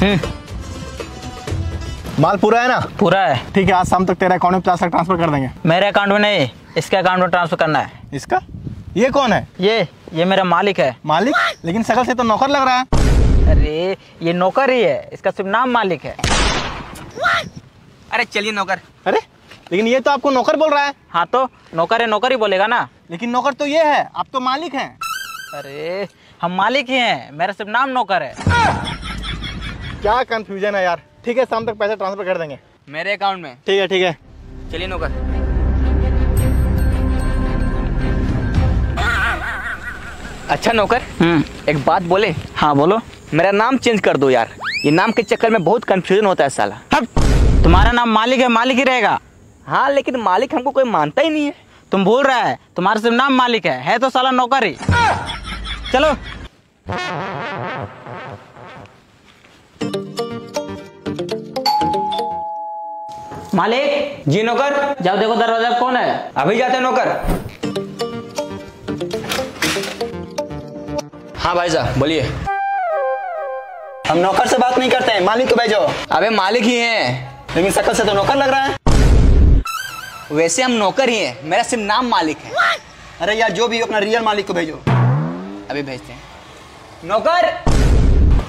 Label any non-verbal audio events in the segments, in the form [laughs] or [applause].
हम्म। माल पूरा है ना? पूरा है। ठीक है आज शाम तक तेरे अकाउंट में पचास लाख ट्रांसफ़र कर देंगे। मेरे अकाउंट में नहीं इसके अकाउंट में ट्रांसफ़र करना है। इसका? ये कौन है? ये ये मेरा मालिक है। मालिक? लेकिन शकल से तो नौकर लग रहा है। अरे ये नौकर ही है। इसका सिर्फ़ नाम मालिक है। अरे चलिए नौकर। अरे लेकिन ये तो आपको नौकर बोल रहा है। हाँ तो नौकर है नौकर ही बोलेगा ना। लेकिन नौकर तो ये है आप तो मालिक हैं। अरे हम मालिक ही हैं। मेरा सिर्फ़ नाम नौकर है। क्या कंफ्यूजन है यार। ठीक है शाम तक पैसे ट्रांसफ़र कर देंगे। मेरे अकाउंट में? ठीक है ठीक है। चलिए नौकर। अच्छा नौकर। हम्म। एक बात बोले। हाँ बोलो। मेरा नाम चेंज कर दो यार। ये नाम के चक्कर में बहुत कंफ्यूजन होता है साला। हट। तुम्हारा नाम मालिक है मालिक ही रहेगा। हाँ लेकिन मालिक हमको कोई मानता ही नहीं है। तुम भूल रहा है। तुम्हारा सिर्फ़ नाम मालिक है। है तो साला नौकर ही। चलो। मालिक जी नौकर? जाओ देखो दरवाज़ा कौन है। अभी जाते नौकर। हाँ भाई साहब बोलिए। हम नौकर से बात नहीं करते हैं मालिक को भेजो। अबे मालिक ही हैं। लेकिन शकल से तो नौकर लग रहा है। वैसे हम नौकर ही हैं मेरा सिर्फ़ नाम मालिक है। What? अरे यार जो भी हो, अपना रियल मालिक को भेजो। अभी भेजते हैं। नौकर!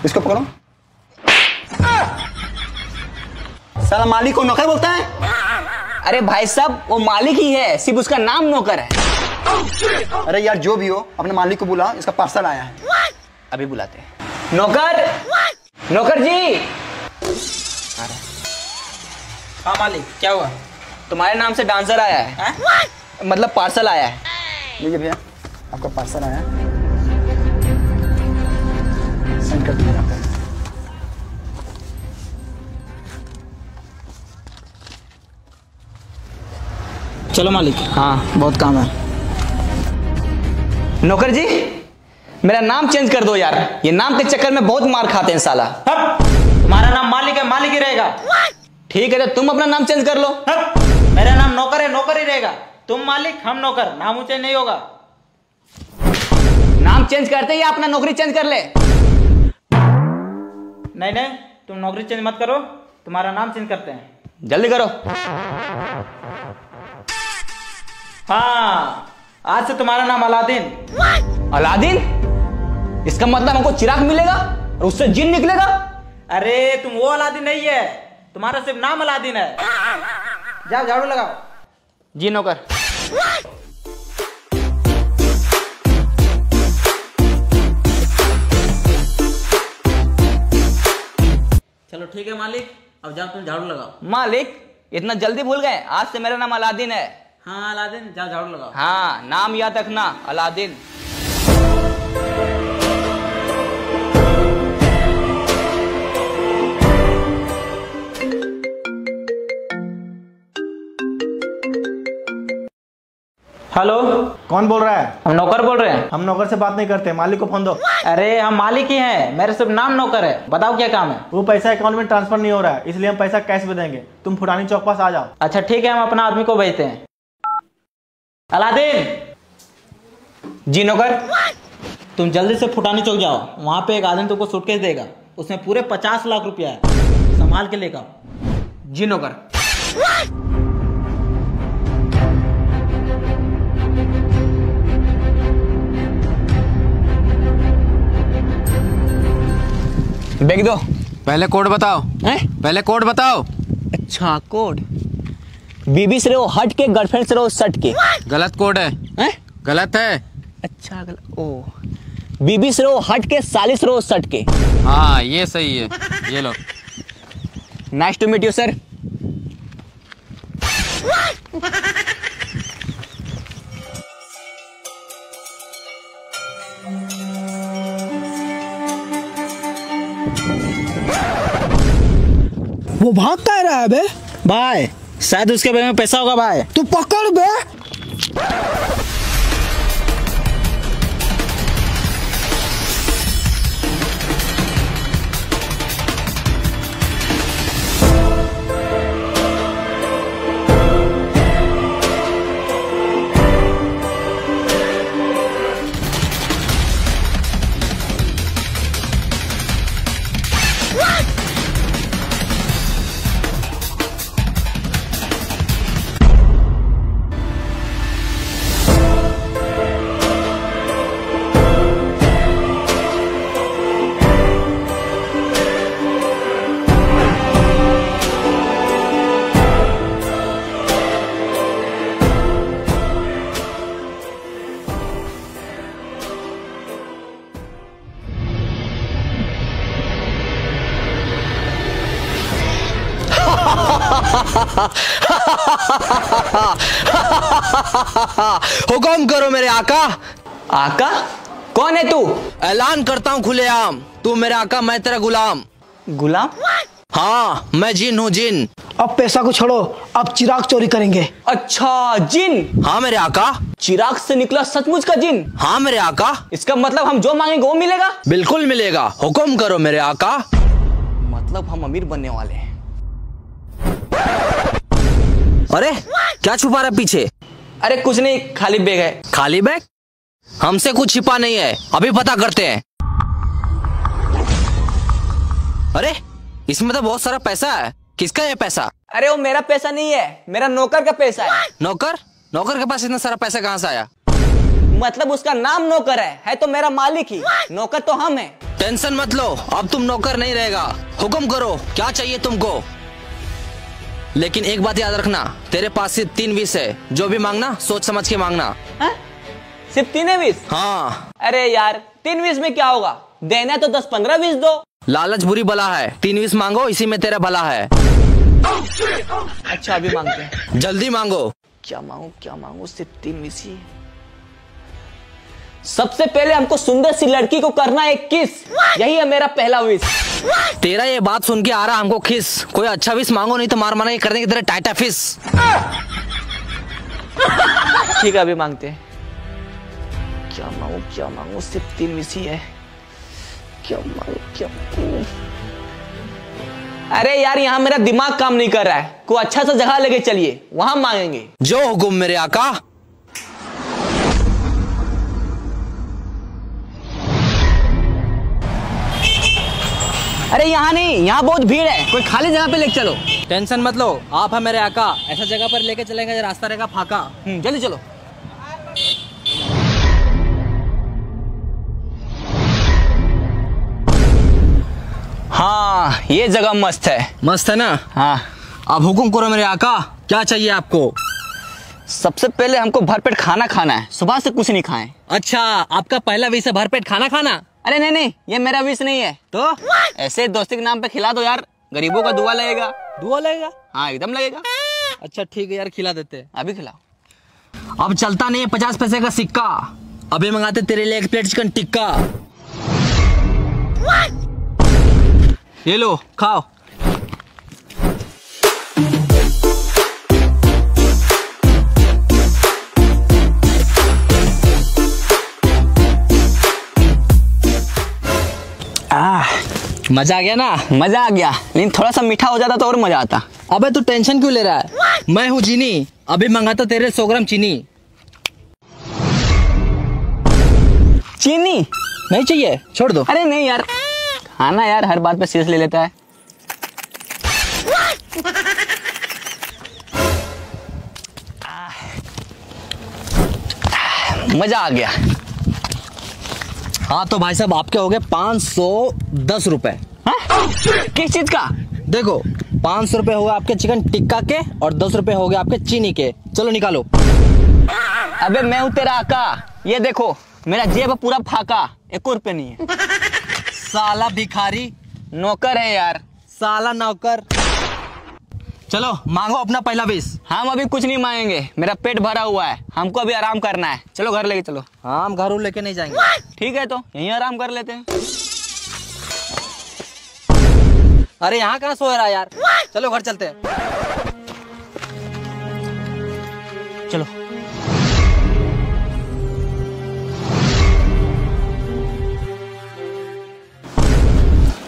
इसको पकड़ो। साला मालिक को नौकर बोलता है? अरे भाई साहब वो मालिक ही है सिर्फ़ उसका नाम नौकर है। अरे यार जो भी हो अपने मालिक को बुला इसका पार्सल आया है। अभी बुलाते हैं। नौकर? नौकर जी! हाँ। मालिक क्या हुआ? तुम्हारे नाम से डांसर आया है। हैं? मतलब पार्सल आया है। लीजिए भैया आपका पार्सल आया है। चलो मालिक। हाँ बहुत काम है। नौकर जी मेरा नाम चेंज कर दो यार। ये नाम के चक्कर में बहुत मार खाते हैं साला। तुम्हारा नाम मालिक है मालिक ही रहेगा। ठीक है तो तुम अपना नाम चेंज कर लो। मेरा नाम नौकर है नौकर ही रहेगा। तुम मालिक हम नौकर। नाम ऊँचे नहीं होगा। नाम चेंज करते या अपना नौकरी चेंज कर ले। नहीं नहीं तुम नौकरी चेंज मत करो। तुम्हारा नाम चेंज करते हैं। जल्दी करो। हाँ आज से तुम्हारा नाम अलादीन। अलादीन? इसका मतलब हमको चिराग मिलेगा और उससे जिन निकलेगा? अरे तुम वो अलादीन नहीं है। तुम्हारा सिर्फ़ नाम अलादीन है। जाओ झाड़ू लगाओ। जी नौकर। चलो ठीक है मालिक। अब जाओ तुम झाड़ू लगाओ। मालिक इतना जल्दी भूल गए। आज से मेरा नाम अलादीन है। हाँ अलादीन जाओ झाड़ू लगाओ। हाँ नाम याद रखना अलादीन। हेलो? कौन बोल रहा है? हम नौकर बोल रहे हैं। हम नौकर से बात नहीं करते मालिक को फ़ोन दो। अरे हम मालिक ही हैं मेरे सिर्फ़ नाम नौकर है। बताओ क्या काम है? वो पैसा अकाउंट में ट्रांसफ़र नहीं हो रहा है इसलिए हम पैसा कैश में देंगे। तुम फुटानी चौक पास आ जाओ। अच्छा ठीक है हम अपना आदमी को भेजते हैं। अलादीन! जी नौकर। तुम जल्दी से फुटानी चौक जाओ। वहाँ पे एक आदमी तुमको सूटकेस देगा। उसमें पूरे पचास लाख रुपया है। संभाल के लेकर। जी नौकर। बेग दो। पहले कोड बताओ। हैं? पहले कोड बताओ। अच्छा कोड। बीबी से रहो हट के गर्लफ्रेंड से रहो सट के। गलत कोड है। हैं? गलत है। अच्छा गलत ओ। बीबी से रहो हट के सालिस रहो सट के। हाँ ये सही है। ये लो। Nice to meet you sir वो भाग कह रहा है बे भाई शायद उसके बारे में पैसा होगा भाई। तू पकड़ बे। [laughs] हुक्म करो मेरे आका। आका? कौन है तू? ऐलान करता हूँ खुलेआम। तू मेरे आका मैं तेरा गुलाम। गुलाम? हाँ मैं जिन हूँ जिन। अब पैसा को छोड़ो अब चिराग चोरी करेंगे। अच्छा जिन? हाँ मेरे आका। चिराग से निकला सचमुच का जिन? हाँ मेरे आका। इसका मतलब हम जो मांगेंगे वो मिलेगा? बिल्कुल मिलेगा। हुक्म करो मेरे आका। मतलब हम अमीर बनने वाले हैं। अरे क्या छुपा रहा पीछे? अरे कुछ नहीं खाली बैग है। खाली बैग? हमसे कुछ छिपा नहीं है। अभी पता करते हैं। अरे इसमें तो बहुत सारा पैसा है। किसका है पैसा? अरे वो मेरा पैसा नहीं है मेरा नौकर का पैसा है। नौकर? नौकर के पास इतना सारा पैसा कहाँ से आया? मतलब उसका नाम नौकर है है तो मेरा मालिक ही। नौकर तो हम हैं। टेंशन मत लो अब तुम नौकर नहीं रहेगा। हुक्म करो क्या चाहिए तुमको? लेकिन एक बात याद रखना तेरे पास सिर्फ़ तीन विष है। जो भी मांगना सोच समझ के मांगना। हैं? सिर्फ़ तीन विष हाँ। अरे यार तीन विष में क्या होगा? देना तो दस पंद्रह विष दो। लालच बुरी बला है। तीन विष मांगो इसी में तेरा भला है। अच्छा अभी मांगते हैं। जल्दी मांगो। क्या मांगू क्या मांगू? सिर्फ़ तीन विष ही है। सबसे पहले हमको सुंदर सी लड़की को करना है किस? यही है मेरा पहला विश तेरा ये बात सुन के आ रहा हमको खिस कोई अच्छा विष मांगो नहीं तो मार माना कर देंगे तेरा टाइटा फिस ठीक है अभी मांगते हैं। क्या मांगू क्या मांगू? सिर्फ़ तीन विश ही है। क्या मांगू क्या मांगू? अरे यार यहाँ मेरा दिमाग काम नहीं कर रहा है। कोई अच्छा सा जगह लेके चलिए वहाँ मांगेंगे। जो हुकुम मेरे आका अरे यहाँ नहीं यहाँ बहुत भीड़ है। कोई खाली जगह पे लेके चलो। टेंशन मत लो आप है मेरे आका। ऐसा जगह पर लेके चलेंगे रास्ता रहेगा फाका। हम्म, जल्दी चलो। हाँ ये जगह मस्त है। मस्त है ना? हाँ। अब हुकुम करो मेरे आका क्या चाहिए आपको? सबसे पहले हमको भरपेट खाना खाना है। सुबह से कुछ नहीं खाए। अच्छा आपका पहला विषय भरपेट खाना खाना? अरे नहीं नहीं ये मेरा विश नहीं है। तो ऐसे दोस्ती के नाम पे खिला दो यार। गरीबों का दुआ लगेगा। दुआ लगेगा? हाँ एकदम लगेगा। अच्छा ठीक है यार खिला देते हैं। अभी खिलाओ। अब चलता नहीं है पचास पैसे का सिक्का। अभी मंगाते तेरे लिए एक प्लेट चिकन टिक्का। ये लो खाओ। मज़ा आ गया ना? मज़ा आ गया। लेकिन थोड़ा सा मीठा हो जाता तो और मज़ा आता। अबे तू टेंशन क्यों ले रहा है? मैं हूँ चीनी अभी मंगाता तेरे सौ ग्राम चीनी। चीनी? नहीं चाहिए। छोड़ दो। अरे नहीं यार। खाना यार हर बात पे सीरियस ले लेता है। मज़ा आ गया। हाँ तो भाई साहब आपके हो गए पाँच सौ दस रुपए। हाँ? किस चीज़ का? देखो पाँच सौ रुपए हो गए आपके चिकन टिक्का के और दस रुपए हो गए आपके चीनी के। चलो निकालो। अबे मैं हूँ तेरा आका। ये देखो मेरा जेब पूरा फाका। एक रुपये नहीं है। साला भिखारी। नौकर है यार। साला नौकर। चलो मांगो अपना पहला बीस हम अभी कुछ नहीं मांगेंगे। मेरा पेट भरा हुआ है। हमको अभी आराम करना है। चलो घर लेके चलो। हाँ हम घर लेके नहीं जाएँगे। ठीक है तो यहीं आराम कर लेते हैं। अरे यहाँ कहाँ सो रहा है यार? चलो घर चलते हैं। चलो।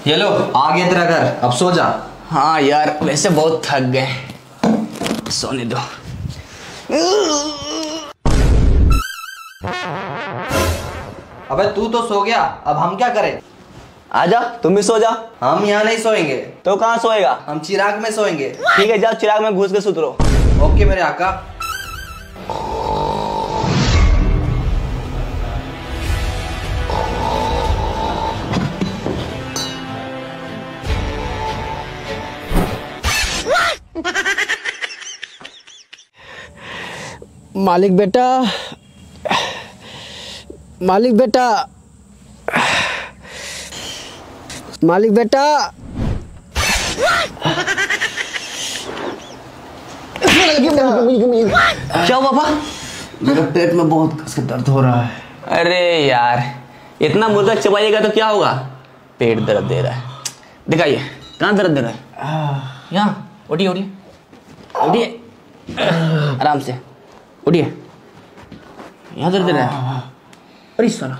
ये लो आ गया तेरा घर। अब सो जा। हाँ यार वैसे बहुत थक गए सोने दो। अबे तू तो सो गया अब हम क्या करें? आजा तुम भी सो जा। हम यहाँ नहीं सोएँगे। तो कहाँ सोएगा? हम चिराग में सोएँगे। ठीक है जाओ चिराग में घुस के सुतरो ओके मेरे आका। मालिक बेटा मालिक बेटा मालिक बेटा। क्या हुआ पापा? मेरे पेट में बहुत कस के दर्द हो रहा है। अरे यार इतना मुर्गा चबाइएगा तो क्या होगा? पेट दर्द दे रहा है। दिखाइए कहाँ दर्द दे रहा है? यहाँ उठिए उठिए। उठिए। आराम से। उठिए यहाँ दर्द रहा है। अरे साला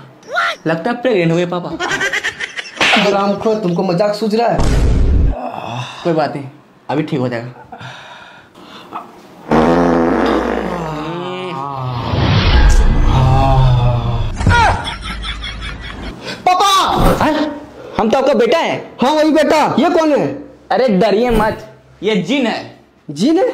लगता है प्रेग्नेंट हुए पापा। आराम खो तुमको मज़ाक सूझ रहा है? कोई बात नहीं। अभी ठीक हो जाएगा। पापा! हैं? हम तो आपका बेटा है। हाँ वही बेटा। ये कौन है? अरे डरिए मत। ये जिन है। जिन ने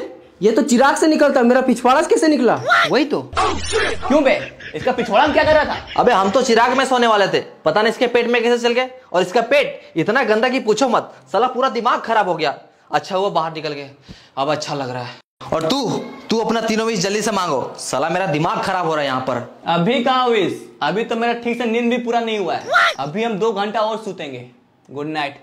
ये तो चिराग से निकलता मेरा पिछवाड़ा से कैसे निकला? वही तो। क्यों बे? इसका पिछवाड़ा क्या कर रहा था? अबे हम तो चिराग में सोने वाले थे। पता नहीं इसके पेट में कैसे चल गए। और इसका पेट इतना गंदा कि पूछो मत। साला पूरा दिमाग खराब हो गया। अच्छा हुआ बाहर निकल गए। अब अच्छा लग रहा है। और तू? तू अपना तीनों विश जल्दी से मांगो। साला मेरा दिमाग खराब हो रहा है यहाँ पर। अभी कहा विश अभी तो मेरा ठीक से नींद भी पूरा नहीं हुआ है। अभी हम दो घंटा और सूतेंगे। गुड नाइट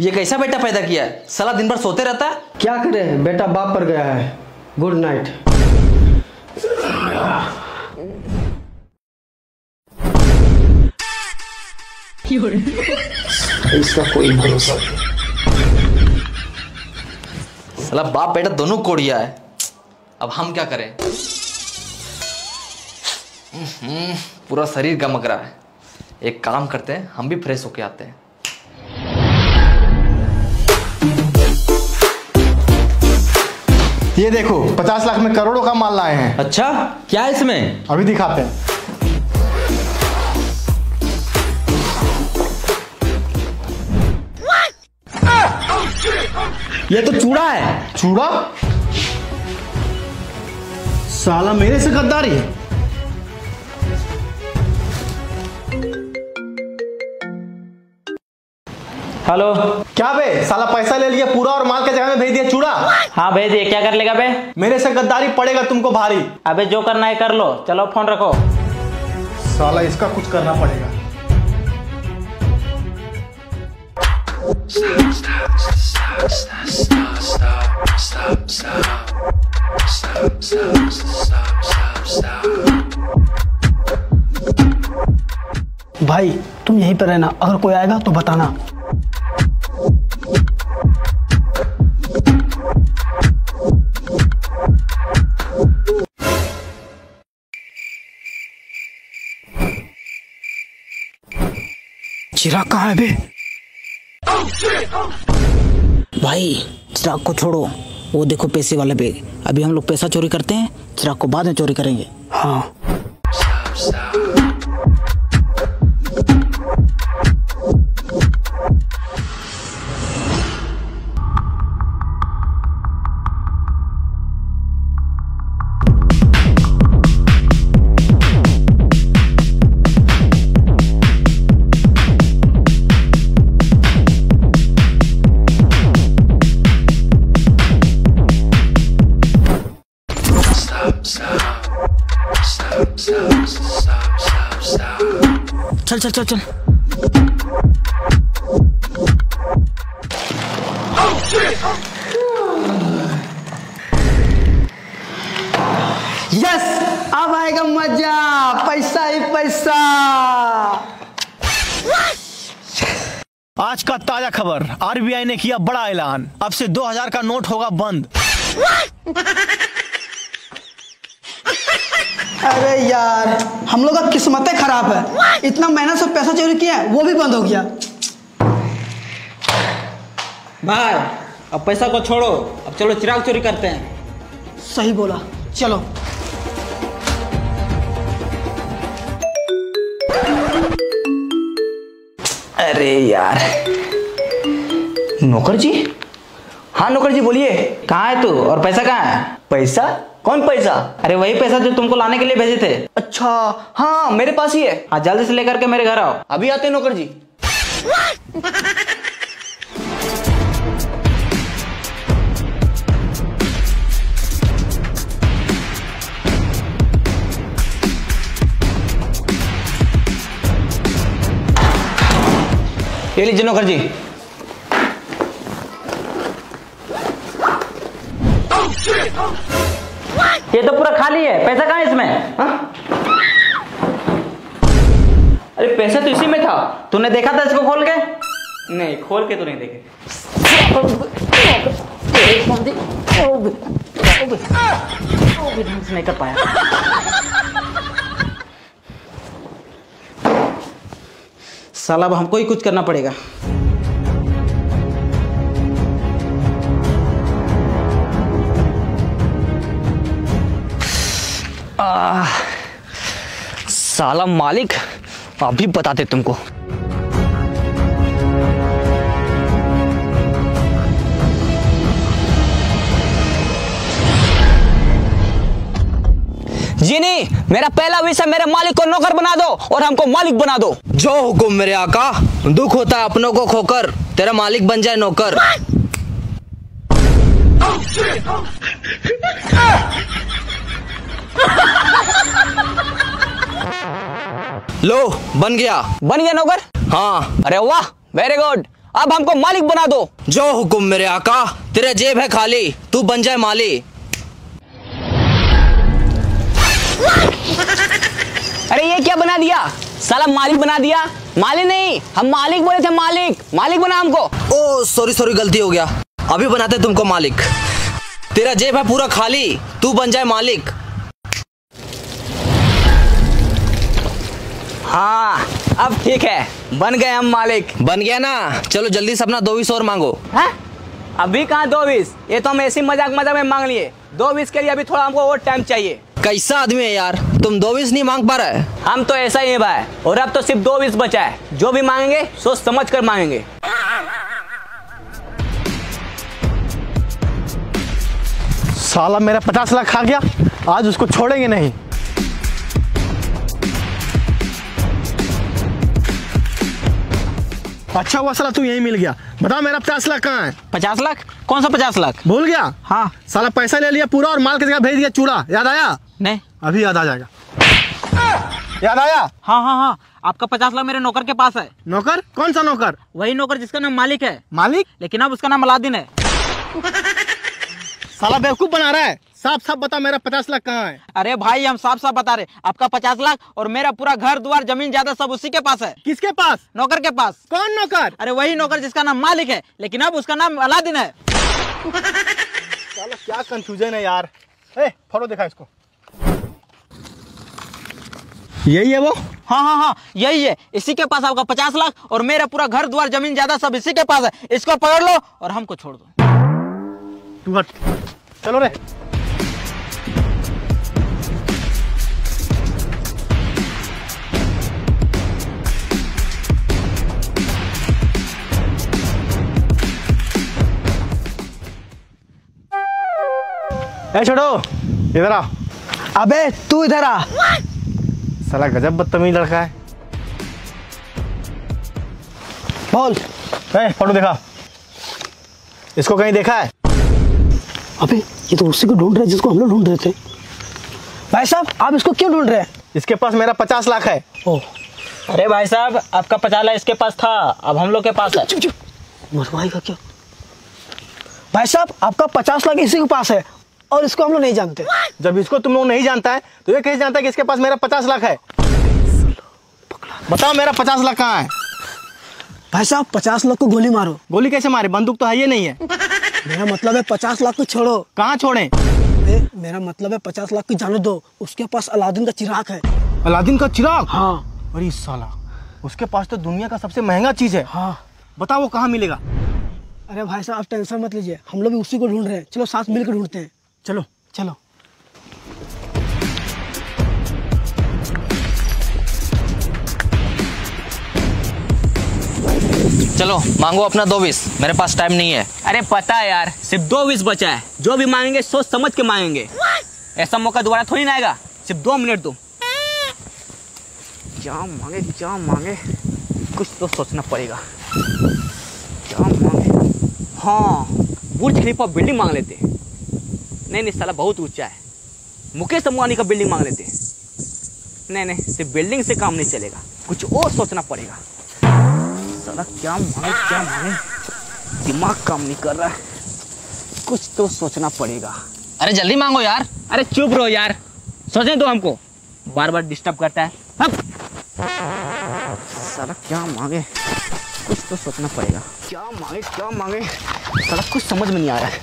ये कैसा बेटा पैदा किया? है साला दिन भर सोते रहता? है क्या करे? बेटा बाप पर गया है। गुड नाइट इसका कोई भरोसा नहीं। साला बाप बेटा दोनों कोड़िया है। अब हम क्या करें? हम्म, पूरा शरीर गमक रहा है। एक काम करते हैं हम भी फ्रेश होके आते हैं। ये देखो पचास लाख में करोड़ों का माल लाए हैं। अच्छा क्या है इसमें? अभी दिखाते हैं। ये तो चूड़ा है। चूड़ा? साला मेरे से गद्दारी है। हेलो। क्या बे? साला पैसा ले लिया पूरा और माल के जगह में भेज दिया चूड़ा? हाँ भेज दिए क्या कर लेगा बे? मेरे से गद्दारी पड़ेगा तुमको भारी। अबे जो करना है कर लो। चलो फ़ोन रखो। साला इसका कुछ करना पड़ेगा। भाई तुम यहीं पर रहना। अगर कोई आएगा तो बताना। चिराग कहाँ है बे भाई चिराग को छोड़ो। वो देखो पैसे वाला बैग अभी हम लोग पैसा चोरी करते हैं चिराग को बाद में चोरी करेंगे। हाँ। चल चल चल चल। यस अब आएगा मज़ा। पैसा ही पैसा। आज का ताज़ा खबर आरबीआई ने किया बड़ा ऐलान। अब से 2000 का नोट होगा बंद। अरे यार हम लोग का किस्मतें खराब है। इतना मेहनत से पैसा चोरी किया है वो भी बंद हो गया। भाई अब पैसा को छोड़ो। अब चलो चिराग चोरी करते हैं। सही बोला। चलो। अरे यार। नौकर जी हाँ नौकर जी बोलिए। कहाँ है तू? और पैसा कहाँ है? पैसा? कौन पैसा? अरे वही पैसा जो तुमको लाने के लिए भेजे थे। अच्छा हाँ मेरे पास ही है। हाँ जल्दी से लेकर के मेरे घर आओ। अभी आते हैं नौकर जी। ये लीजिए नौकर जी। ये तो पूरा खाली है। पैसा कहाँ है इसमें? हाँ? अरे पैसा तो इसी में था। तूने देखा था इसको खोल के? नहीं खोल के तो नहीं देखे। ढंग से नहीं कर पाया। साला अब हमको ही कुछ करना पड़ेगा। साला मालिक अभी बताते तुमको। जी नहीं मेरा पहला विषय मेरे मालिक को नौकर बना दो और हमको मालिक बना दो। जो हुकुम मेरे आका दुख होता है अपनों को खोकर तेरा मालिक बन जाए नौकर। लो बन गया। बन गया नौकर? हाँ। अरे वाह वेरी गुड अब हमको मालिक बना दो। जो हुकुम मेरे आका तेरा जेब है खाली तू बन जाए माली। अरे ये क्या बना दिया? साला मालिक बना दिया। मालिक नहीं हम मालिक बोले थे मालिक। मालिक बना हमको। ओ सॉरी सॉरी गलती हो गया। अभी बनाते तुमको मालिक। तेरा जेब है पूरा खाली तू बन जाए मालिक। हाँ अब ठीक है। बन गए हम मालिक। बन गया ना? चलो जल्दी से अपना दो बीस और मांगो। है? अभी कहाँ दो बीस ये तो हम ऐसी मज़ाक मज़ाक में मांग लिए। दो बीस के लिए अभी थोड़ा हमको और टाइम चाहिए। कैसा आदमी है यार? तुम दो बीस नहीं मांग पा रहे? हम तो ऐसा ही है भाई। और अब तो सिर्फ़ दो बीस बचा है। जो भी मांगेंगे सोच समझ कर मांगेंगे। साला मेरा पचास लाख खा गया। आज उसको छोड़ेंगे नहीं। अच्छा हुआ साला तू यही मिल गया। बता मेरा पचास लाख कहाँ है? पचास लाख? कौन सा पचास लाख? भूल गया? हाँ। साला पैसा ले लिया पूरा और माल की जगह भेज दिया चूड़ा। याद आया? नहीं। अभी याद आ जाएगा। याद आया? हाँ हाँ हाँ। आपका पचास लाख मेरे नौकर के पास है। नौकर? कौन सा नौकर? वही नौकर जिसका नाम मालिक है। मालिक? लेकिन अब उसका नाम अलादीन है। साला बेवकूफ़ बना रहा है। साफ़ साफ़ बता मेरा पचास लाख कहाँ है? अरे भाई हम साफ़ साफ़ बता रहे आपका पचास लाख और मेरा पूरा घर द्वार ज़मीन ज़्यादा सब उसी के पास है। किसके पास? नौकर के पास। कौन नौकर? अरे वही नौकर जिसका नाम मालिक है लेकिन अब उसका नाम अलादीन है। क्या कंफ्यूजन है यार। ए फॉलो देखा इसको। यही है वो? हाँ हाँ हाँ यही है। इसी के पास आपका पचास लाख और मेरा पूरा घर द्वार ज़मीन ज़्यादा सब इसी के पास है। इसको पकड़ लो और हमको छोड़ दो। तू हट। चलो रे। ए छोड़ो इधर आ। अबे तू इधर आ। साला गजब बदतमीज लड़का है। बोल। ए फ़ोटो देखा। इसको कहीं देखा है? अबे ये तो उसी को ढूंढ रहे हैं जिसको हम लोग ढूंढ रहे थे। भाई साहब आप इसको क्यों ढूंढ रहे हैं? इसके पास मेरा पचास लाख है। ओह अरे भाई साहब आपका पचास लाख इसके पास था अब हम लोग के पास है। चुप चुप। मरवाएगा क्या? भाई साहब आपका पचास लाख इसी के पास है। और इसको हम लोग नहीं जानते। जब इसको तुम लोग नहीं जानता है तो ये कैसे जानता है कि इसके पास मेरा पचास लाख है? बताओ मेरा पचास लाख कहाँ है? भाई साहब पचास लाख को गोली मारो। गोली कैसे मारे? बंदूक तो है ये नहीं है। मेरा मतलब है पचास लाख को छोड़ो। कहाँ छोड़े? मेरा मतलब है पचास लाख की जाने दो। उसके पास अलादीन का चिराग है। अलादीन का चिराग? हाँ। अरे साला उसके पास तो दुनिया का सबसे महँगा चीज़ है। हाँ। बताओ वो कहाँ मिलेगा? अरे भाई साहब आप टेंशन मत लीजिए। हम लोग भी उसी को ढूंढ रहे हैं। चलो साथ मिलकर ढूंढते हैं। चलो। चलो। चलो मांगो अपना दो बीस मेरे पास टाइम नहीं है। अरे पता है यार सिर्फ़ दो बीस बचा है। जो भी मांगेंगे सोच समझ के मांगेंगे। ऐसा मौका दोबारा थोड़ी ना आएगा। सिर्फ़ दो मिनट दो। क्या मांगे क्या मांगे। कुछ तो सोचना पड़ेगा। क्या मांगे। हाँ बुर्ज खलीफा बिल्डिंग मांग लेते। नहीं नहीं साला बहुत ऊँचा है। मुकेश अंबानी का बिल्डिंग मांग लेते हैं। नहीं नहीं सिर्फ़ बिल्डिंग से काम नहीं चलेगा। कुछ और सोचना पड़ेगा। साला क्या मांगे क्या मांगे? दिमाग काम नहीं कर रहा है। कुछ तो सोचना पड़ेगा। अरे जल्दी मांगो यार। अरे चुप रहो यार। सोचने दो हमको। बार बार डिस्टर्ब करता है। हप। साला क्या मांगे? कुछ तो सोचना पड़ेगा। क्या मांगे क्या मांगे? साला कुछ समझ में नहीं आ रहा है।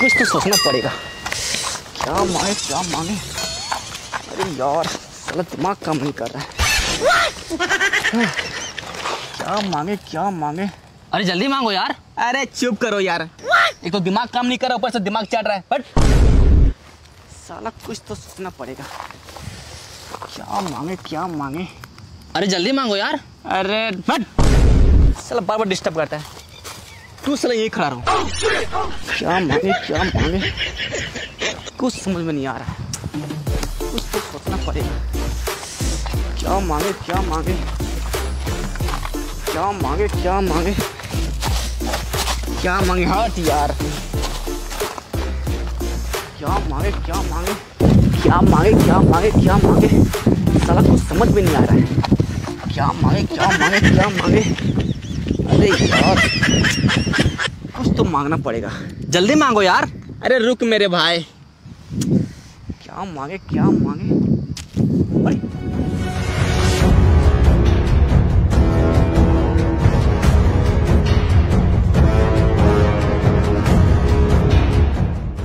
कुछ तो सोचना पड़ेगा। क्या मांगे क्या मांगे अरे यार साला दिमाग काम नहीं कर रहा है। क्या मांगे क्या मांगे? अरे जल्दी मांगो यार। अरे चुप करो यार। एक तो दिमाग काम नहीं कर रहा ऊपर से दिमाग चढ़ रहा है बट साला कुछ तो सोचना पड़ेगा। क्या मांगे क्या मांगे? अरे जल्दी मांगो यार। अरे बट साला बार बार डिस्टर्ब करता है। तू साला यही खड़ा रहो। क्या मांगे क्या मांगे? कुछ समझ में नहीं आ रहा है। कुछ तो सोचना पड़ेगा। क्या मांगे क्या मांगे? क्या मांगे क्या मांगे? क्या मांगे? हट यार। क्या मांगे क्या मांगे? क्या मांगे क्या मांगे क्या मांगे? साला कुछ समझ में नहीं आ रहा है। क्या मांगे क्या मांगे क्या मांगे? अरे यार, कुछ तो मांगना पड़ेगा। जल्दी मांगो यार। अरे रुक मेरे भाई। क्या मांगे क्या मांगे?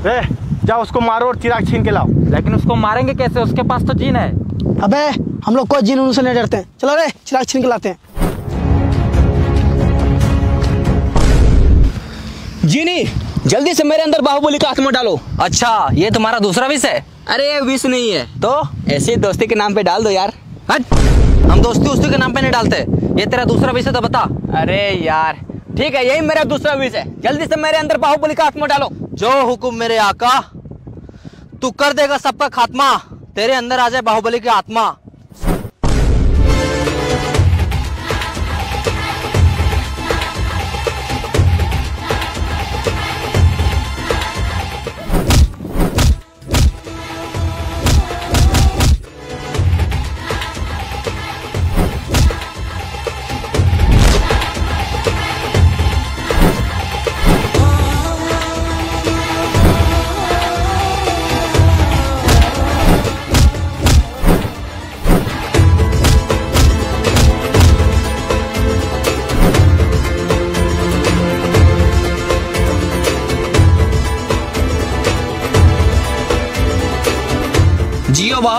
अरे रे जाओ उसको मारो और चिराग छीन के लाओ। लेकिन उसको मारेंगे कैसे? उसके पास तो जीन है। अबे हम लोग कोई जीन उन से नहीं डरते हैं। चलो रे चिराग छीन के लाते हैं। जीनी जल्दी से मेरे अंदर बाहुबली का आत्मा डालो। अच्छा ये तुम्हारा दूसरा विष है? अरे ये विष नहीं है। तो? ऐसे दोस्ती के नाम पे डाल दो यार। हट! हम दोस्ती उस्ती के नाम पे नहीं डालते। ये तेरा दूसरा विष है तो बता। अरे यार ठीक है यही मेरा दूसरा विष है। जल्दी से मेरे अंदर बाहुबली का आत्मा डालो। जो हुकुम मेरे आका तू कर देगा सबका खात्मा। तेरे अंदर आ जाए बाहुबली की आत्मा।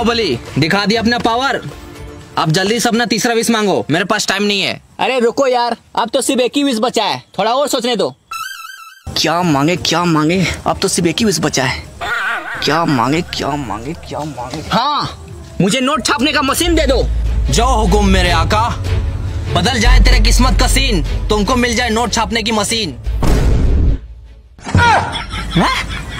बाहुबली दिखा दिया अपना पावर अब जल्दी से अपना तीसरा विष मांगो। मेरे पास टाइम नहीं है। अरे रुको यार अब तो सिर्फ़ एक ही विष बचा है। थोड़ा और सोचने दो। क्या मांगे क्या मांगे? अब तो सिर्फ़ एक ही विष बचा है। क्या मांगे क्या मांगे क्या मांगे? हाँ मुझे नोट छापने का मशीन दे दो। जो हुकुम मेरे आका बदल जाए तेरे किस्मत का सीन तुमको मिल जाए नोट छापने की मशीन?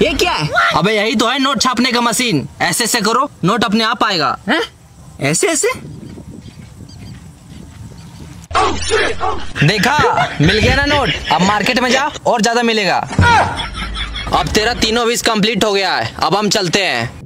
ये क्या है? अबे यही तो है नोट छापने का मशीन। ऐसे ऐसे करो नोट अपने आप आएगा। हैं? ऐसे ऐसे? देखा मिल गया ना नोट? अब मार्केट में जा और ज़्यादा मिलेगा। अब तेरा तीनों विश कंप्लीट हो गया है अब हम चलते हैं।